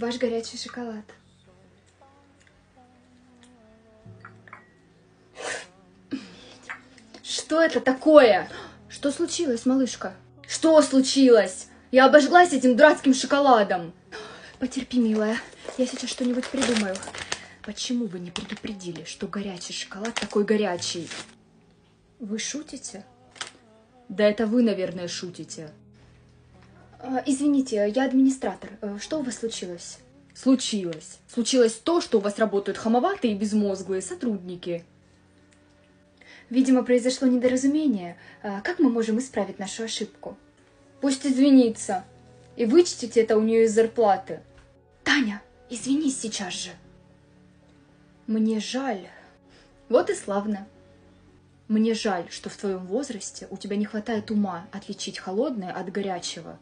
Ваш горячий шоколад. Что это такое? Что случилось, малышка? Что случилось? Я обожглась этим дурацким шоколадом. Потерпи, милая, я сейчас что-нибудь придумаю. Почему вы не предупредили, что горячий шоколад такой горячий? Вы шутите? Да это вы, наверное, шутите. А, извините, я администратор. Э, Что у вас случилось? Случилось. Случилось то, что у вас работают хамоватые и безмозглые сотрудники. Видимо, произошло недоразумение. А, Как мы можем исправить нашу ошибку? Пусть извинится. И вычтите это у нее из зарплаты. Таня, извинись сейчас же. Мне жаль. Вот и славно. Мне жаль, что в твоем возрасте у тебя не хватает ума отличить холодное от горячего.